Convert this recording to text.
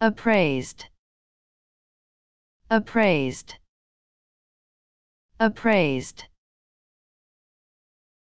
appraised. Appraised. Appraised.